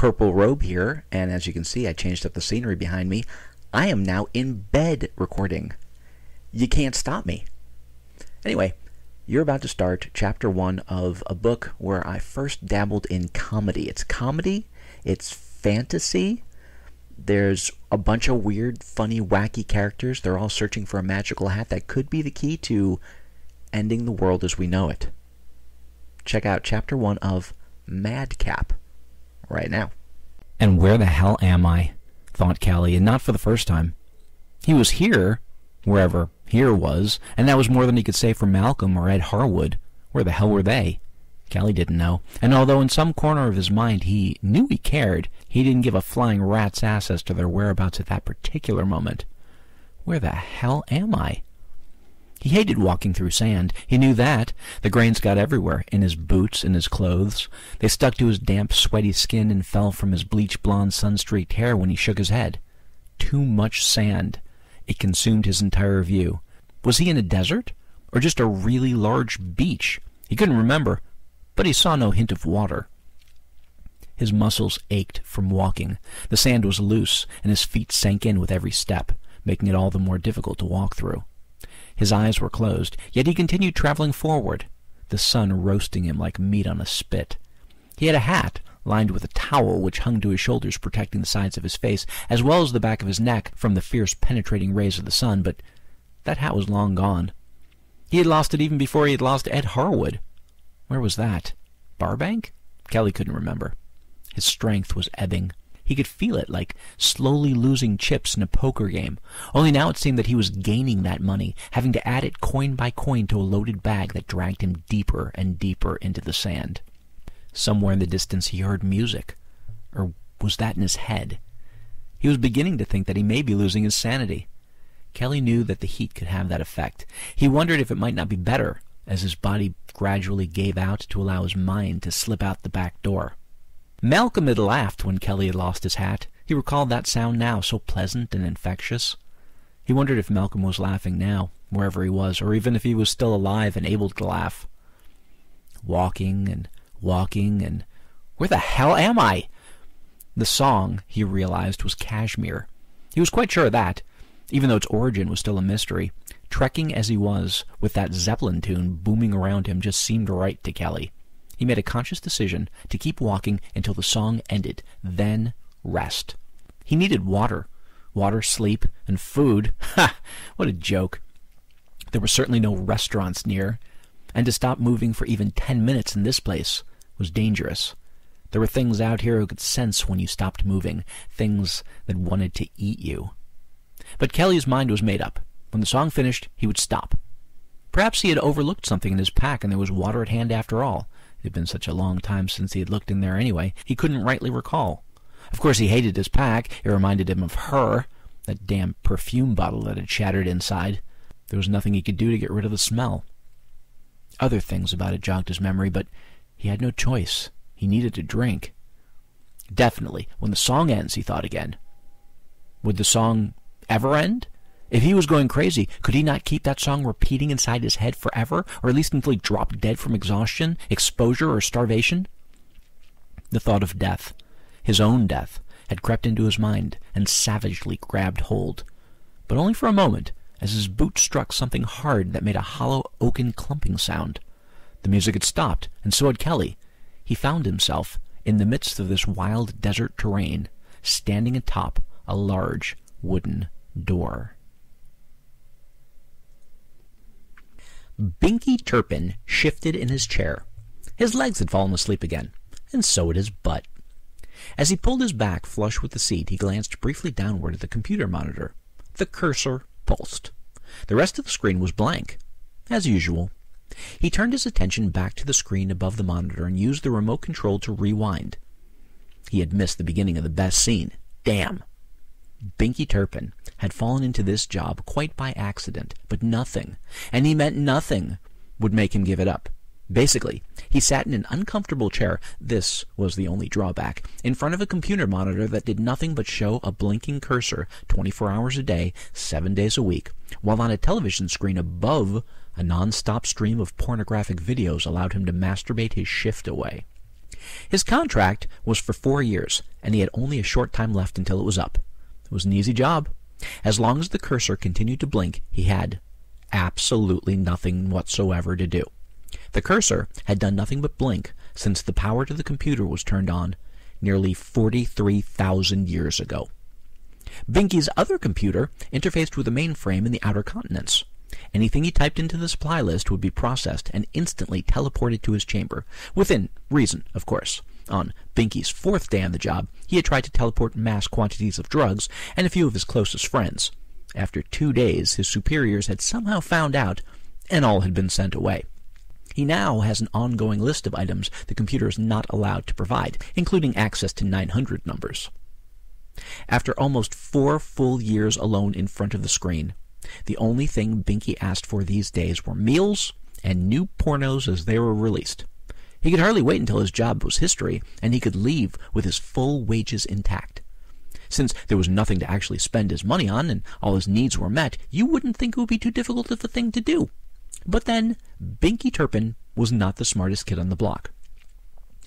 purple robe here, and as you can see, I changed up the scenery behind me. I am now in bed recording. You can't stop me. Anyway, you're about to start chapter one of a book where I first dabbled in comedy. It's comedy, it's fantasy. There's a bunch of weird, funny, wacky characters. They're all searching for a magical hat that could be the key to ending the world as we know it. Check out chapter one of Madcap right now. And where the hell am I? thought Kelley, and not for the first time. He was here, wherever here was, and that was more than he could say for Malcolm or Ed Harwood. Where the hell were they? Kelley didn't know, and although in some corner of his mind he knew he cared, he didn't give a flying rat's ass as to their whereabouts at that particular moment. Where the hell am I? He hated walking through sand. He knew that. The grains got everywhere, in his boots, in his clothes. They stuck to his damp, sweaty skin and fell from his bleach-blonde, sun-streaked hair when he shook his head. Too much sand. It consumed his entire view. Was he in a desert? Or just a really large beach? He couldn't remember, but he saw no hint of water. His muscles ached from walking. The sand was loose, and his feet sank in with every step, making it all the more difficult to walk through. His eyes were closed, yet he continued traveling forward, the sun roasting him like meat on a spit. He had a hat lined with a towel which hung to his shoulders protecting the sides of his face as well as the back of his neck from the fierce penetrating rays of the sun, but that hat was long gone. He had lost it even before he had lost Ed Harwood. Where was that? Barbank? Kelley couldn't remember. His strength was ebbing. He could feel it like slowly losing chips in a poker game. Only now it seemed that he was gaining that money, having to add it coin by coin to a loaded bag that dragged him deeper and deeper into the sand. Somewhere in the distance he heard music. Or was that in his head? He was beginning to think that he may be losing his sanity. Kelley knew that the heat could have that effect. He wondered if it might not be better, as his body gradually gave out to allow his mind to slip out the back door. Malcolm had laughed when Kelley had lost his hat. He recalled that sound now, so pleasant and infectious. He wondered if Malcolm was laughing now, wherever he was, or even if he was still alive and able to laugh. Walking and walking and... Where the hell am I? The song, he realized, was Kashmir. He was quite sure of that, even though its origin was still a mystery. Trekking as he was, with that Zeppelin tune booming around him just seemed right to Kelley. He made a conscious decision to keep walking until the song ended, then rest. He needed water. Water, sleep, and food. Ha! What a joke. There were certainly no restaurants near, and to stop moving for even ten minutes in this place was dangerous. There were things out here who could sense when you stopped moving, things that wanted to eat you. But Kelley's mind was made up. When the song finished, he would stop. Perhaps he had overlooked something in his pack and there was water at hand after all. It had been such a long time since he had looked in there anyway, he couldn't rightly recall. Of course, he hated his pack. It reminded him of her, that damn perfume bottle that had shattered inside. There was nothing he could do to get rid of the smell. Other things about it jogged his memory, but he had no choice. He needed to drink. Definitely, when the song ends, he thought again. Would the song ever end? If he was going crazy, could he not keep that song repeating inside his head forever, or at least until he dropped dead from exhaustion, exposure, or starvation? The thought of death, his own death, had crept into his mind and savagely grabbed hold. But only for a moment, as his boot struck something hard that made a hollow oaken clumping sound. The music had stopped, and so had Kelley. He found himself, in the midst of this wild desert terrain, standing atop a large wooden door. Binky Turpin shifted in his chair. His legs had fallen asleep again, and so had his butt. As he pulled his back flush with the seat, he glanced briefly downward at the computer monitor. The cursor pulsed. The rest of the screen was blank, as usual. He turned his attention back to the screen above the monitor and used the remote control to rewind. He had missed the beginning of the best scene. Damn! Binky Turpin had fallen into this job quite by accident, but nothing, and he meant nothing, would make him give it up. Basically, he sat in an uncomfortable chair, this was the only drawback, in front of a computer monitor that did nothing but show a blinking cursor 24 hours a day, 7 days a week, while on a television screen above, a non-stop stream of pornographic videos allowed him to masturbate his shift away. His contract was for four years, and he had only a short time left until it was up. It was an easy job. As long as the cursor continued to blink, he had absolutely nothing whatsoever to do. The cursor had done nothing but blink since the power to the computer was turned on nearly 43,000 years ago. Binky's other computer interfaced with a mainframe in the outer continents. Anything he typed into the supply list would be processed and instantly teleported to his chamber, within reason, of course. On Binky's fourth day on the job, he had tried to teleport mass quantities of drugs and a few of his closest friends. After two days, his superiors had somehow found out, and all had been sent away. He now has an ongoing list of items the computer is not allowed to provide, including access to 900 numbers. After almost four full years alone in front of the screen, the only thing Binky asked for these days were meals and new pornos as they were released. He could hardly wait until his job was history and he could leave with his full wages intact. Since there was nothing to actually spend his money on and all his needs were met, you wouldn't think it would be too difficult of a thing to do. But then, Binky Turpin was not the smartest kid on the block.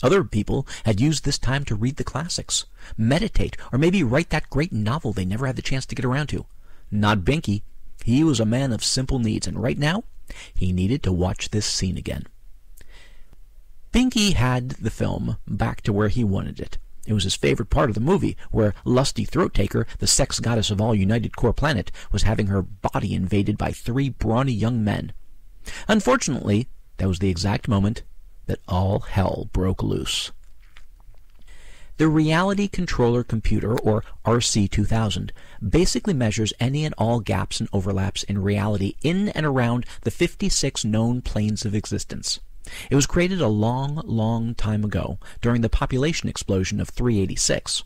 Other people had used this time to read the classics, meditate, or maybe write that great novel they never had the chance to get around to. Not Binky. He was a man of simple needs, and right now, he needed to watch this scene again. Binky had the film back to where he wanted it. It was his favorite part of the movie, where Lusty Throat Taker, the sex goddess of all United Core Planet, was having her body invaded by three brawny young men. Unfortunately, that was the exact moment that all hell broke loose. The Reality Controller Computer, or RC2000, basically measures any and all gaps and overlaps in reality in and around the 56 known planes of existence. It was created a long, long time ago, during the population explosion of 386.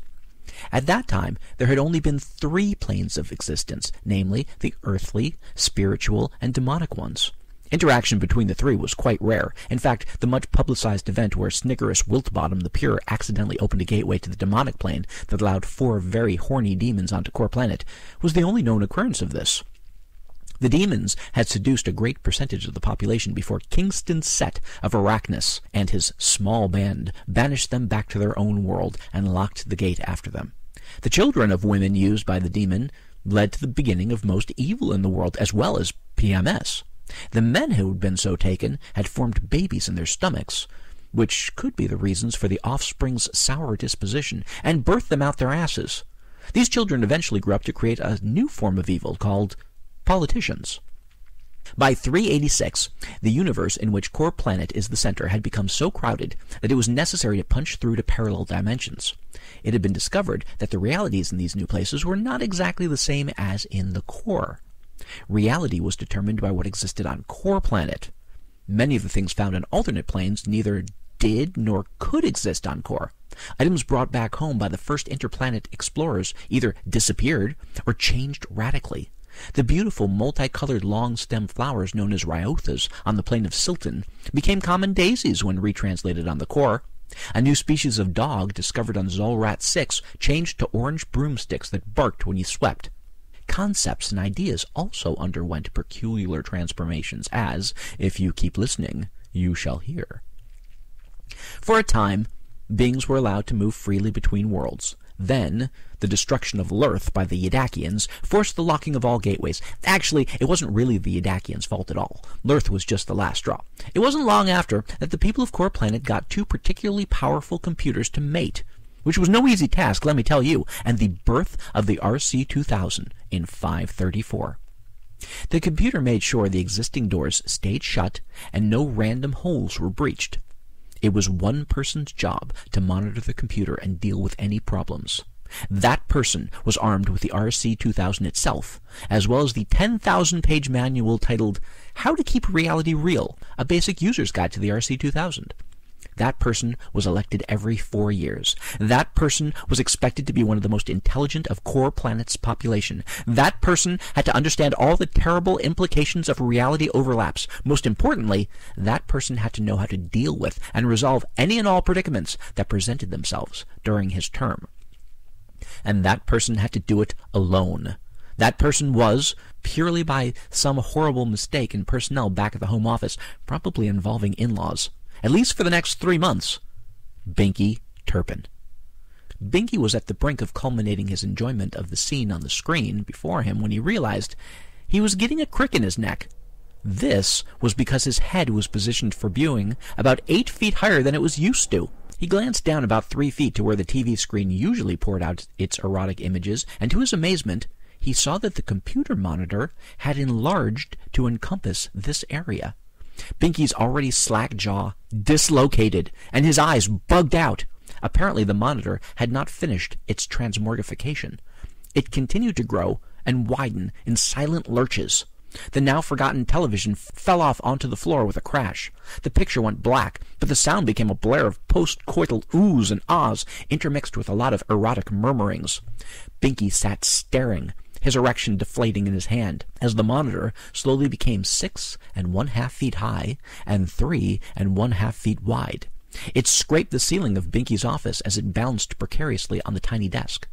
At that time, there had only been three planes of existence, namely the earthly, spiritual, and demonic ones. Interaction between the three was quite rare. In fact, the much publicized event where Snickerus Wiltbottom the Pure accidentally opened a gateway to the demonic plane that allowed four very horny demons onto Core Planet was the only known occurrence of this. The demons had seduced a great percentage of the population before Kingston Set of Arachnus and his small band banished them back to their own world and locked the gate after them. The children of women used by the demon led to the beginning of most evil in the world, as well as PMS. The men who had been so taken had formed babies in their stomachs, which could be the reasons for the offspring's sour disposition, and birthed them out their asses. These children eventually grew up to create a new form of evil called politicians. By 386, the universe in which Core Planet is the center had become so crowded that it was necessary to punch through to parallel dimensions. It had been discovered that the realities in these new places were not exactly the same as in the core. Reality was determined by what existed on Core Planet. Many of the things found on alternate planes neither did nor could exist on Core. Items brought back home by the first interplanet explorers either disappeared or changed radically. The beautiful multicolored long-stemmed flowers known as ryothas on the plain of Silton became common daisies when retranslated on the core. A new species of dog discovered on Zolrat 6 changed to orange broomsticks that barked when you swept. Concepts and ideas also underwent peculiar transformations, as, if you keep listening, you shall hear. For a time, beings were allowed to move freely between worlds. Then, the destruction of Lurth by the Yadakians forced the locking of all gateways. Actually, it wasn't really the Yadakians' fault at all. Lurth was just the last straw. It wasn't long after that the people of Core Planet got two particularly powerful computers to mate, which was no easy task, let me tell you, and the birth of the RC-2000 in 534. The computer made sure the existing doors stayed shut and no random holes were breached. It was one person's job to monitor the computer and deal with any problems. That person was armed with the RC-2000 itself, as well as the 10,000-page manual titled How to Keep Reality Real, a basic user's guide to the RC-2000. That person was elected every four years. That person was expected to be one of the most intelligent of core planet's population. That person had to understand all the terrible implications of reality overlaps. Most importantly, that person had to know how to deal with and resolve any and all predicaments that presented themselves during his term. And that person had to do it alone. That person was, purely by some horrible mistake in personnel back at the Home Office, probably involving in-laws, at least for the next three months, Binky Turpin. Binky was at the brink of culminating his enjoyment of the scene on the screen before him when he realized he was getting a crick in his neck. This was because his head was positioned for viewing about eight feet higher than it was used to. He glanced down about three feet to where the TV screen usually poured out its erotic images, and to his amazement, he saw that the computer monitor had enlarged to encompass this area. Binky's already slack jaw dislocated, and his eyes bugged out. Apparently, the monitor had not finished its transmorgification. It continued to grow and widen in silent lurches. The now forgotten television fell off onto the floor with a crash. The picture went black, but the sound became a blare of post-coital oohs and ahs intermixed with a lot of erotic murmurings. Binky sat staring, his erection deflating in his hand, as the monitor slowly became six and one half feet high and three and one half feet wide. It scraped the ceiling of Binky's office as it bounced precariously on the tiny desk.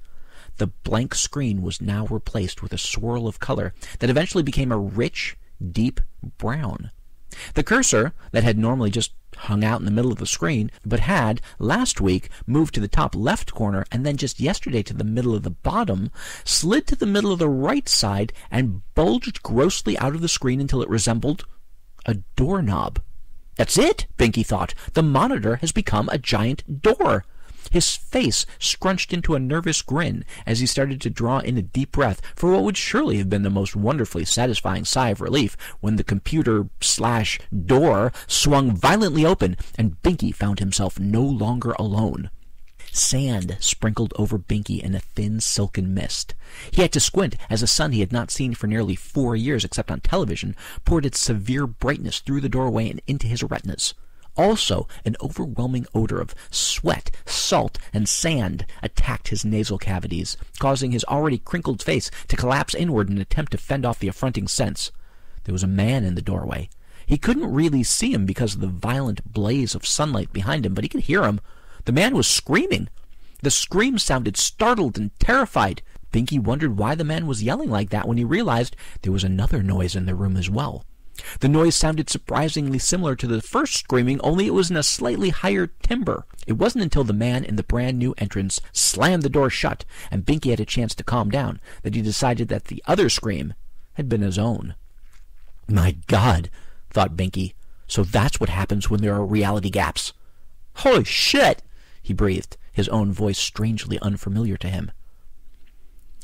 The blank screen was now replaced with a swirl of color that eventually became a rich, deep brown. The cursor, that had normally just hung out in the middle of the screen, but had, last week, moved to the top left corner and then just yesterday to the middle of the bottom, slid to the middle of the right side and bulged grossly out of the screen until it resembled a doorknob. That's it, Binky thought. The monitor has become a giant door. His face scrunched into a nervous grin as he started to draw in a deep breath for what would surely have been the most wonderfully satisfying sigh of relief when the computer slash door swung violently open and Binky found himself no longer alone. Sand sprinkled over Binky in a thin silken mist. He had to squint as the sun he had not seen for nearly four years except on television poured its severe brightness through the doorway and into his retinas. Also, an overwhelming odor of sweat, salt, and sand attacked his nasal cavities, causing his already crinkled face to collapse inward in an attempt to fend off the affronting sense. There was a man in the doorway. He couldn't really see him because of the violent blaze of sunlight behind him, but he could hear him. The man was screaming. The scream sounded startled and terrified. Binky wondered why the man was yelling like that when he realized there was another noise in the room as well. The noise sounded surprisingly similar to the first screaming, only it was in a slightly higher timbre. It wasn't until the man in the brand new entrance slammed the door shut and Binky had a chance to calm down that he decided that the other scream had been his own. My God, thought Binky. So that's what happens when there are reality gaps. Holy shit, he breathed, his own voice strangely unfamiliar to him.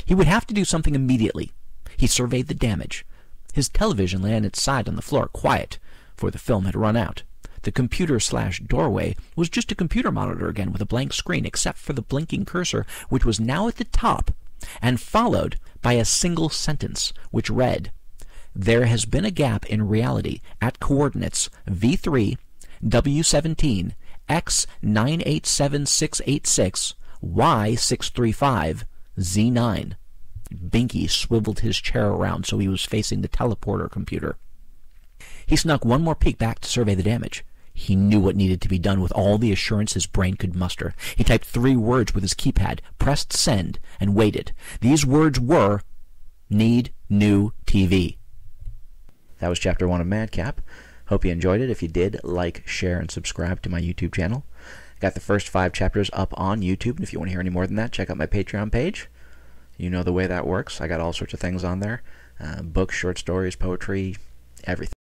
He would have to do something immediately. He surveyed the damage. His television lay on its side on the floor, quiet, for the film had run out. The computer slash doorway was just a computer monitor again with a blank screen, except for the blinking cursor, which was now at the top, and followed by a single sentence, which read, There has been a gap in reality at coordinates V3, W17, X987686, Y635, Z9. Binky swiveled his chair around so he was facing the teleporter computer. He snuck one more peek back to survey the damage. He knew what needed to be done with all the assurance his brain could muster. He typed three words with his keypad, pressed send, and waited. These words were, Need new TV. That was chapter one of Madcap. Hope you enjoyed it. If you did, like, share, and subscribe to my YouTube channel. I got the first five chapters up on YouTube, and if you want to hear any more than that, check out my Patreon page. You know the way that works. I got all sorts of things on there uh, books, short stories, poetry, everything.